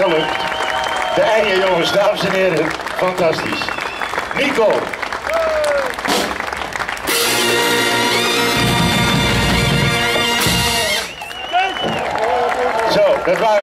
gelukt. De eigen jongens, dames en heren, fantastisch. Nico, Zo, dat waren